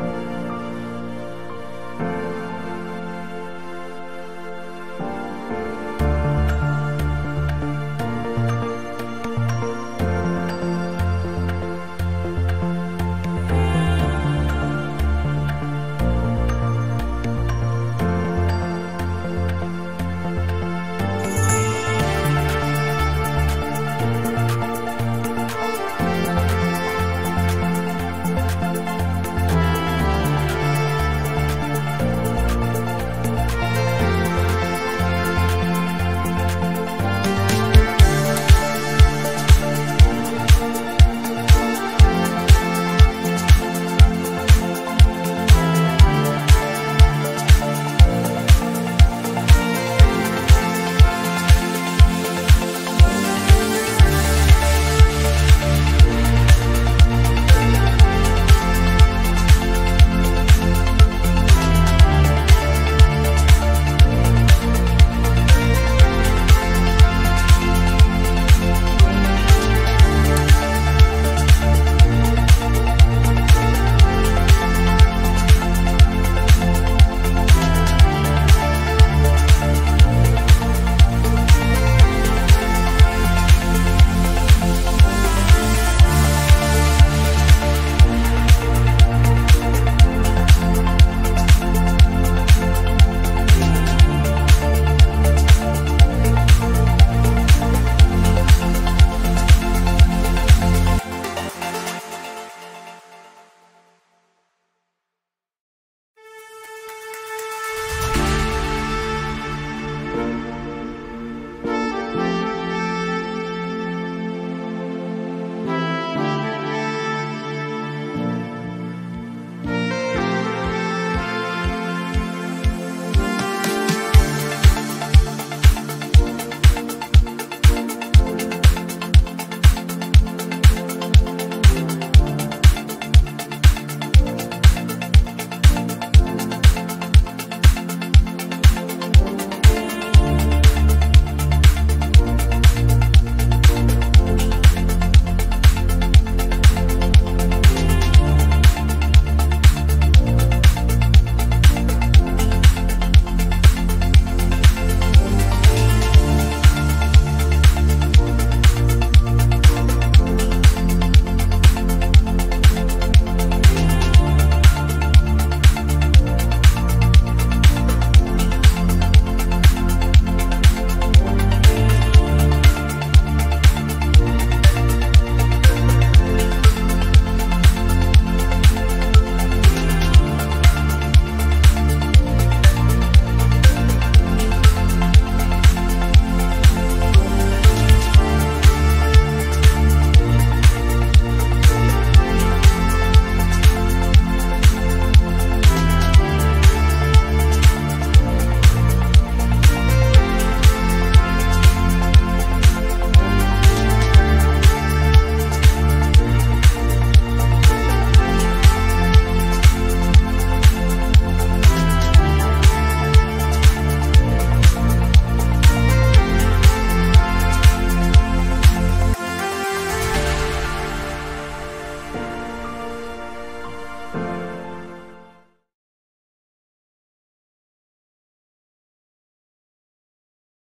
嗯。